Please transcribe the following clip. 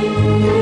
Música